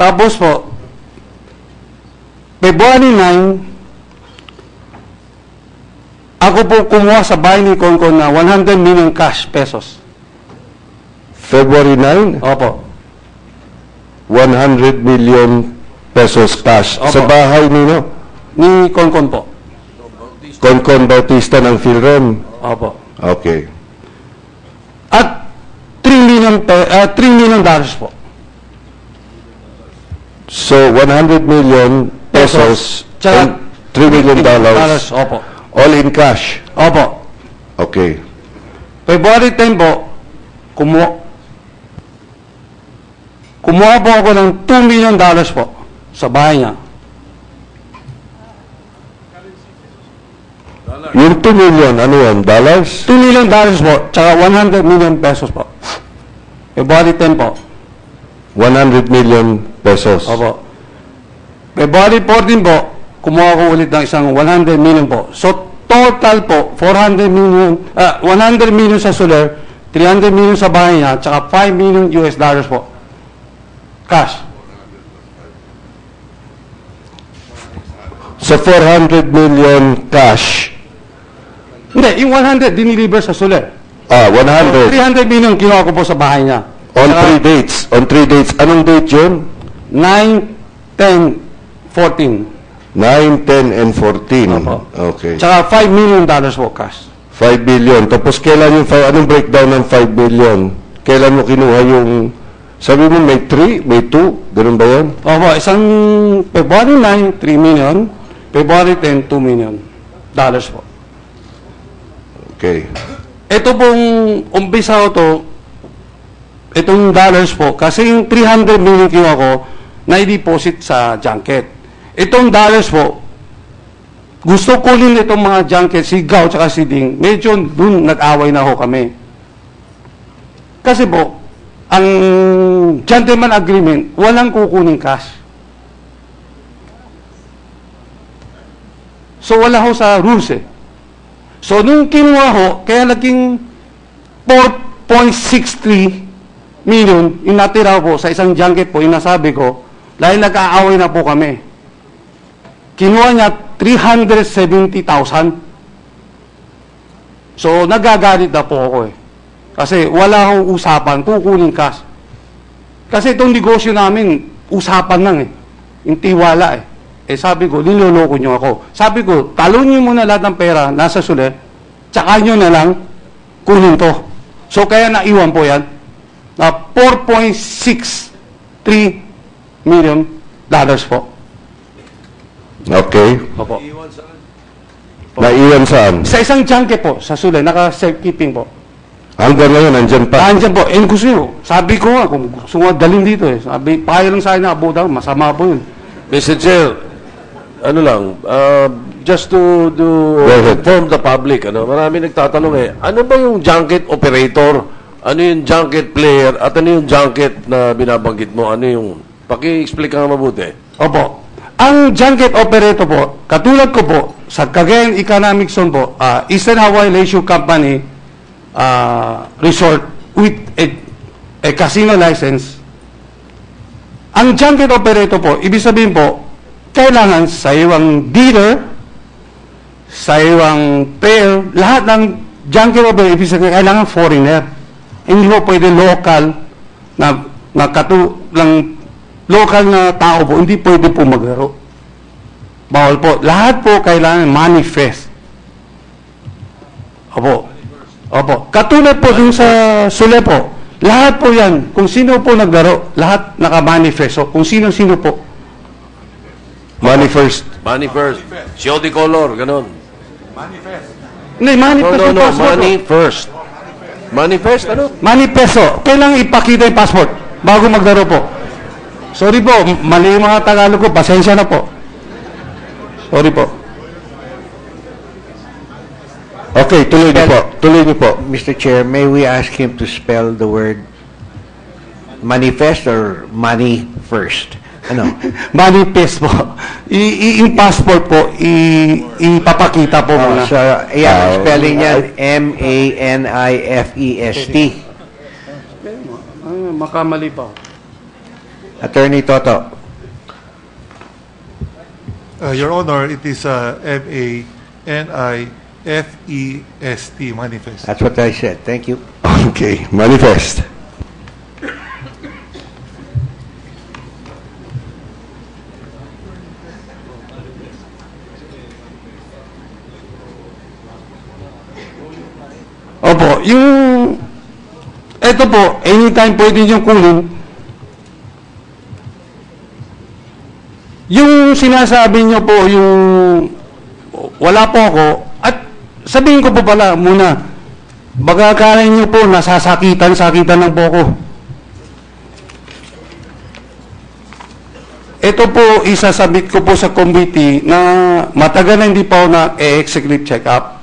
Tapos po, February 9, ako po kumuha sa bahay ni Concon na 100 million cash pesos. February 9, Opo. 100 million pesos cash Opo. sa bahay nino. Ni Concon po. Concon Bautista ng PhilRem. Opo. Okay. At 3 million, pe, ah, 3 million dollars po. So 100 million pesos Tsaka and 3 million dollars Opo. all in cash. Opo. Okay. February 10 po, kumuha, kumuha po ako ng 2 million dollars po sa bahay niya. Yung 2 million, ano yan? Dollars? 2 million dollars po, tsaka 100 million pesos po. February 10 po. 100 million pesos. Opo. February 14 po, kumuha ko ulit ng isang 100 million po. So, total po, 400 million, ah, 100 million sa Soler, 300 million sa bahay niya, tsaka 5 million US dollars po. Cash. So 400 million cash. Hindi, yung 100 diniliver sa Soler. Ah, 100. 300 million kinuha ko po sa bahay niya. On three dates. On three dates. Anong date yun? 9, 10, 14. 9, 10, and 14. Opo. Okay. Tsaka 5 million dollars po cash. 5 billion. Tapos kailan yung, fi- anong breakdown ng 5 billion? Kailan mo kinuha yung, sabi mo may 3, may 2, ganun ba yan? Opo, isang February 9, 3 million. February 10, 2 million dollars po. Okay. Ito pong umpisa ko to, itong dollars po, kasi yung 300 million kinuha ko, na-deposit sa junket. Itong dollars po, gusto ko rin itong mga junket, si Gao at si Ding, medyo dun nag-away na ho kami. Kasi po, ang gentleman agreement, walang kukuning cash. So wala ho sa rules eh. So nung kinuha ho, kaya naging 4.63 million yung natira po sa isang junket po, yung nasabi ko, dahil nag-aaway na po kami. Kinuha niya 370,000. So nagagalit na po ako eh. Kasi wala akong usapan, kukunin cash. Kasi itong negosyo namin, usapan lang eh. Yung tiwala eh. Eh sabi ko, niloloko nyo ako. Sabi ko, talon nyo muna lahat ng pera, nasa sulit, tsaka nyo na lang kunin to. So kaya naiwan po yan, na 4.63 million dollars po. Okay. Opo. Naiwan saan? Sa isang junket po, sa sulit, naka-self-keeping po. Hanggang ngayon, nandyan pa. Nandiyan po, eh gusto nyo, sabi ko nga, kung gusto nga dalhin dito eh. Sabi, payo lang sa akin na abuda, masama po yun. Mr. Chair, ano lang, uh, just to, to Go ahead. inform the public, ano, marami nagtatanong eh, ano ba yung junket operator? Ano yung junket player? At ano yung junket na binabanggit mo? Ano yung, paki-explain ka nga mabuti. Opo. Ang junket operator po, katulad ko po, sa Cagayan Economic Zone po, ah, Eastern Hawaii Leisure Company ah, Resort with a, a casino license, ang junket operator po, ibig sabihin po, kailangan sa iwang dealer, sa iwang pair, lahat ng junket operator, ibig sabihin, kailangan foreigner. Hindi po pwede local na, na katu, lang local na tao po, hindi pwede po maglaro. Bawal po. Lahat po kailangan manifest. Opo. Opo. Katulad po dun sa Sule po, lahat po yan, kung sino po naglaro, lahat naka-manifest. So, kung sino-sino po. Money first. Money first. Show the color, ganun. Hindi, No, manifest no, no, passport. money po. first. Manifest, ano? Manifesto. Kailangan ipakita yung passport bago maglaro po. Sorry po, mali yung mga Tagalog ko. Pasensya na po. Sorry po. Okay, tuloy niyo po. Tuloy niyo po. Mr. Chair, may we ask him to spell the word manifest or money first? Ano? Manifest po. I, i- yung passport po, i, ipapakita po muna. Oh, so, ayan, Ah, spelling niya M-A-N-I-F-E-S-T. Ah, makamali pa. Attorney Toto. Uh, Your Honor, it is uh, M-A-N-I-F-E-S-T, E manifest. That's what I said. Thank you. Okay, manifest. Yung... Ito po, anytime pwede nyo kunin. Yung sinasabi nyo po, yung... Wala po ako. At sabihin ko po pala muna, baga akala nyo po, nasasakitan-sakitan lang po ako. Ito po, isasabit ko po sa committee na matagal na hindi pa ako na-executive check-up.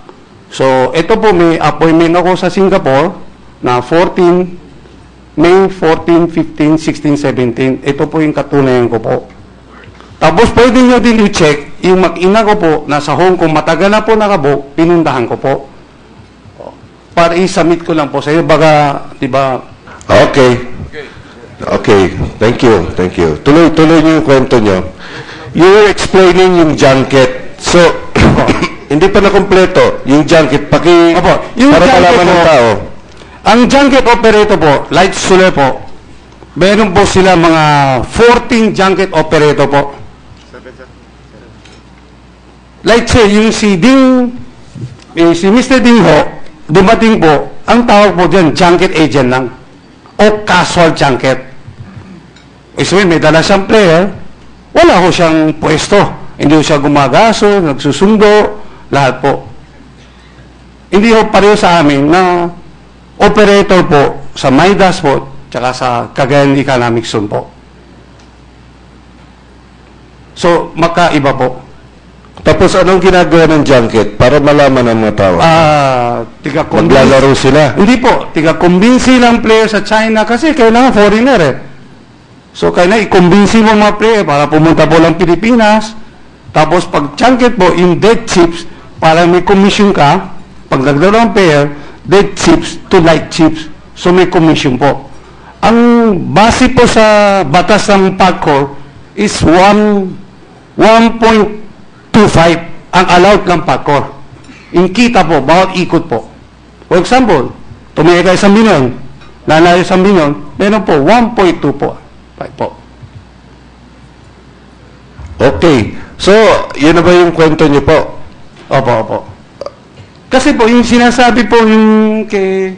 So, ito po, may appointment ako sa Singapore na 14, May 14, 15, 16, 17. Ito po yung katunayan ko po. Tapos pwede nyo din i-check, yung mag-ina ko po, nasa Hong Kong, matagal na po nakabo, pinundahan ko po. Para i-submit ko lang po sa iyo, baka, di ba, Okay. Okay, thank you, thank you. Tuloy, tuloy niyo yung kwento niyo. You were explaining yung junket. So, hindi pa na kompleto yung junket. Paki, Opo, yung para junket malaman ng po- tao. Ang junket operator po, light sule po, meron po sila mga 14 junket operator po. Like say, yung si Ding, eh, si Mr. Ding ho, dumating po, ang tawag po dyan, junket agent lang. O casual junket. Eh, sabihin, may dala siyang player, wala ho siyang pwesto. Hindi ho siya gumagaso, nagsusundo, lahat po. Hindi ho pareho sa amin na operator po sa Midas po, tsaka sa Cagayan Economic Zone po. So, magkaiba po. Tapos anong ginagawa ng junket para malaman ng mga tao? Ah, tiga Maglalaro sila. Hindi po, tiga kumbinsi lang player sa China kasi kailangan foreigner eh. So, kailangan i-kumbinsi mo mga player para pumunta po lang Pilipinas. Tapos, pag junket po, in dead chips, para may commission ka, pag naglaro ng player, dead chips to light chips. So, may commission po. Ang base po sa batas ng PAGCOR is 1 1.25 ang allowed ng PAGCOR. In kita po, bawat ikot po. For example, tumaya ka isang milyon, nanalo isang milyon, meron po 1.2 po. Right po. Okay. So, yun na ba yung kwento niyo po? Opo, opo. Kasi po, yung sinasabi po yung kay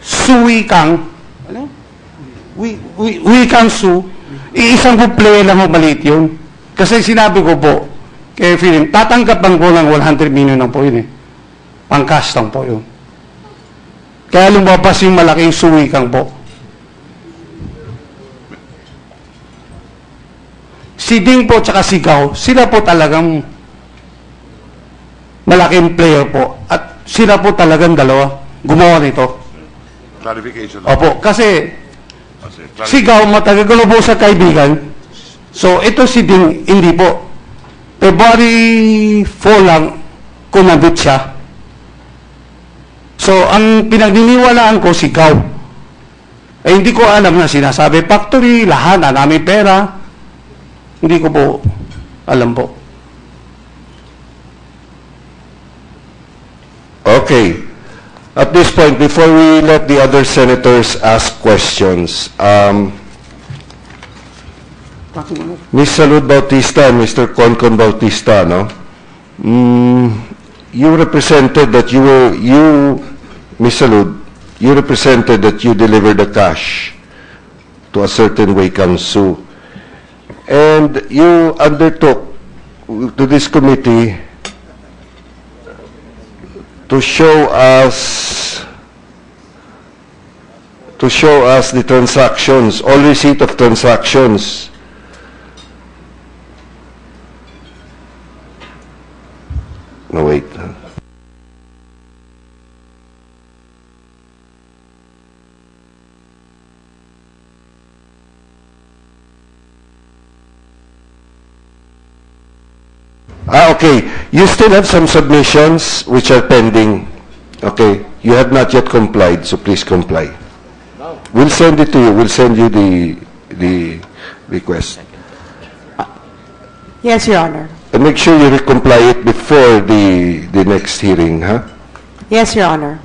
Sui Kang, ano? Wi, wi, wi Kang Su, iisang po player lang ho maliit yun. Kasi sinabi ko po, kay Philip, tatanggapan ko lang 100 million lang po yun eh. Pangkas lang po yun. Kaya lumabas yung malaking Sui Kang po. Si Ding po tsaka si Gao, sila po talagang malaking player po. At sila po talagang dalawa gumawa nito. Clarification. Opo, kasi Kasi, si Gao matagal ko na po sa kaibigan. So, ito si Ding, hindi po. February 4 lang, kunabit siya. So, ang pinagdiniwalaan ko si Gao. Eh, hindi ko alam na sinasabi factory, lahat na namin pera. Hindi ko po alam po. Okay. At this point, before we let the other senators ask questions, um, Ms. Salud Bautista and Mr. Concon Bautista, no? Mm, you represented that you were, you, Ms. Salud, you represented that you delivered the cash to a certain Kang Su. And you undertook to this committee to show us to show us the transactions, all receipt of transactions. No, wait. Ah, okay. You still have some submissions which are pending. Okay. You have not yet complied, so please comply. We'll send it to you. We'll send you the, the request. Yes, Your Honor. And make sure you comply it before the, the next hearing, huh? Yes, Your Honor.